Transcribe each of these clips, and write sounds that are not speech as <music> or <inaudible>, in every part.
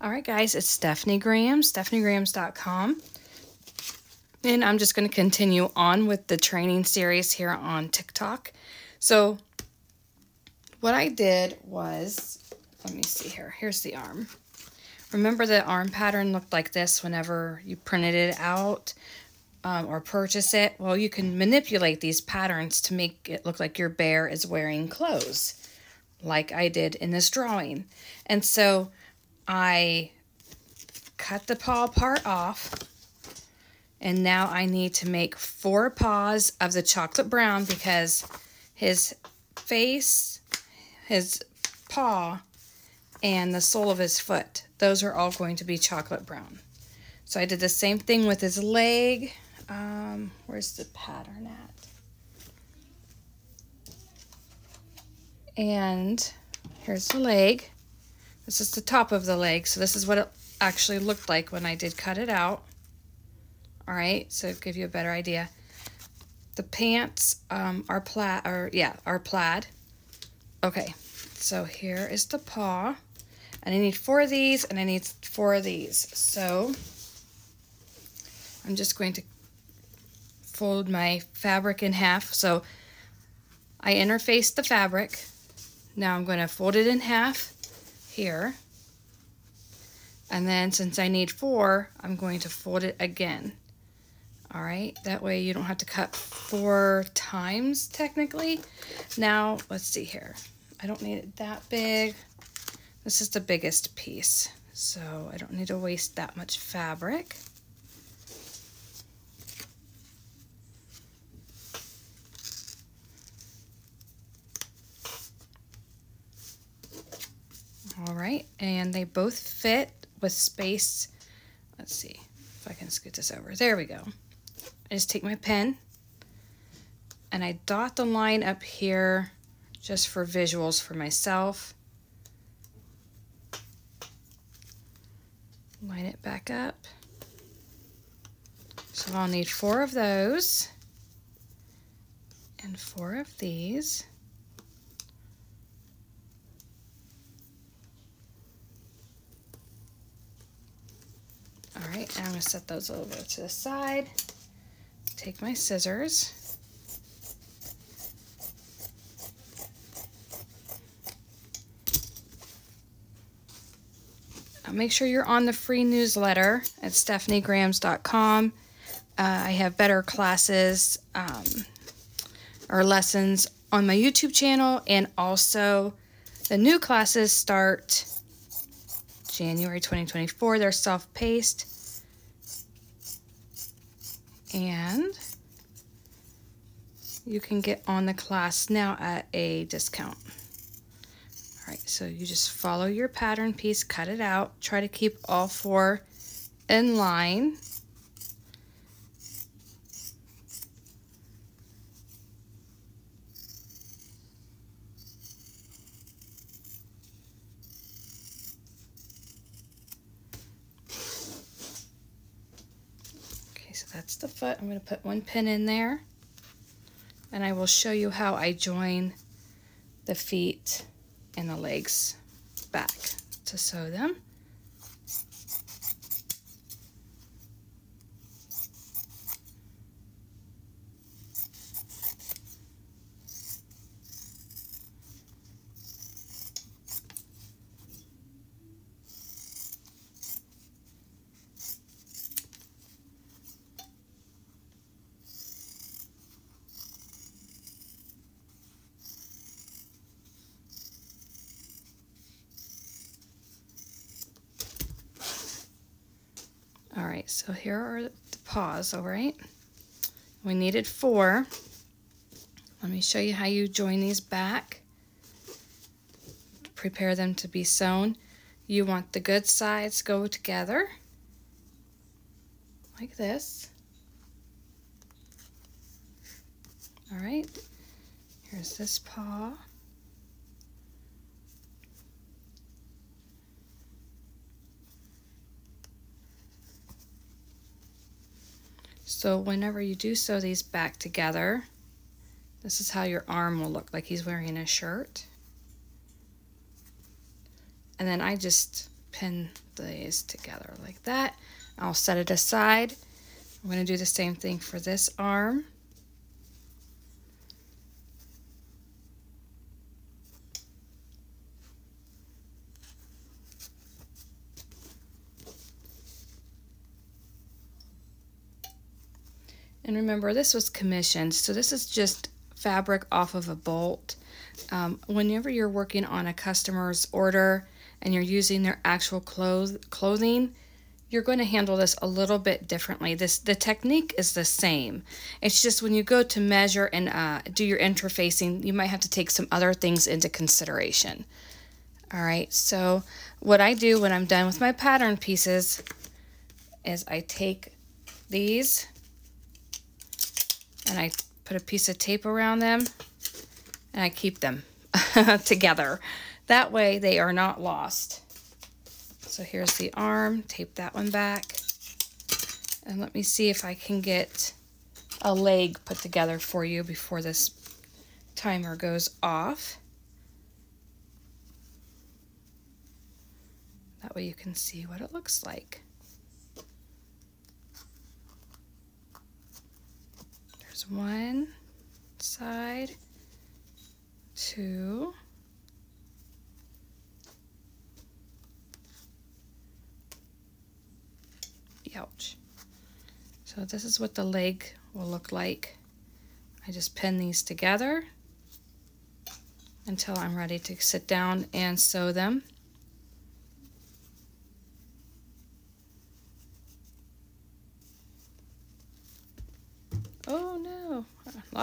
All right, guys, it's Stephanie Grams, stephaniegrams.com. And I'm just going to continue on with the training series here on TikTok. So what I did was, let me see here. Here's the arm. Remember the arm pattern looked like this whenever you printed it out um, or purchase it? Well, you can manipulate these patterns to make it look like your bear is wearing clothes, like I did in this drawing. And so I cut the paw part off and now I need to make four paws of the chocolate brown because his face, his paw, and the sole of his foot, those are all going to be chocolate brown. So I did the same thing with his leg. Um, where's the pattern at? And here's the leg. This is the top of the leg. So this is what it actually looked like when I did cut it out. All right, so give you a better idea. The pants um, are plaid, or yeah, are plaid. Okay, so here is the paw. And I need four of these, and I need four of these. So I'm just going to fold my fabric in half. So I interfaced the fabric. Now I'm going to fold it in half here. And then since I need four, I'm going to fold it again. All right, that way you don't have to cut four times technically. Now, let's see here. I don't need it that big. This is the biggest piece, so I don't need to waste that much fabric. All right, and they both fit with space. Let's see if I can scoot this over. There we go. I just take my pen and I dot the line up here just for visuals for myself. Line it back up. So I'll need four of those and four of these. All right, I'm gonna set those over to the side take my scissors make sure you're on the free newsletter at stephaniegrams.com. Uh, I have better classes um, or lessons on my YouTube channel, and also the new classes start January 2024. They're self paced and you can get on the class now at a discount. All right, so you just follow your pattern piece, cut it out, try to keep all four in line. That's the foot. I'm going to put one pin in there and I will show you how I join the feet and the legs back to sew them. All right, so here are the paws, all right? We needed four. Let me show you how you join these back. Prepare them to be sewn. You want the good sides go together, like this. All right, here's this paw. So whenever you do sew these back together, this is how your arm will look like he's wearing a shirt. And then I just pin these together like that. I'll set it aside. I'm going to do the same thing for this arm. And remember, this was commissioned, so this is just fabric off of a bolt. Um, whenever you're working on a customer's order and you're using their actual clothes, clothing, you're going to handle this a little bit differently. This The technique is the same. It's just when you go to measure and uh, do your interfacing, you might have to take some other things into consideration. All right, so what I do when I'm done with my pattern pieces is I take these and I put a piece of tape around them and I keep them <laughs> together. That way they are not lost. So here's the arm, tape that one back. And let me see if I can get a leg put together for you before this timer goes off. That way you can see what it looks like. One side, two, ouch. So this is what the leg will look like. I just pin these together until I'm ready to sit down and sew them.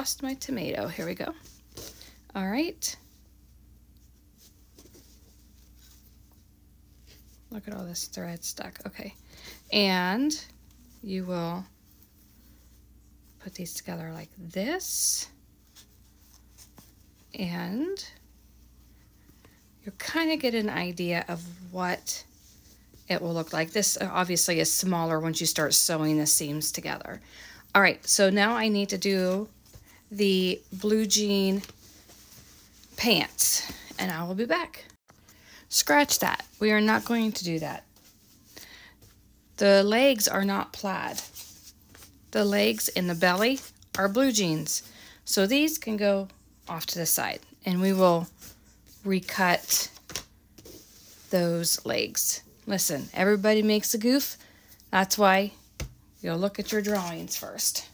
Lost my tomato. Here we go. All right. Look at all this thread stuck. Okay. And you will put these together like this. And you'll kind of get an idea of what it will look like. This uh, obviously is smaller once you start sewing the seams together. All right, so now I need to do the blue jean pants, and I will be back. Scratch that. We are not going to do that. The legs are not plaid. The legs and the belly are blue jeans. So these can go off to the side, and we will recut those legs. Listen, everybody makes a goof. That's why You'll look at your drawings first.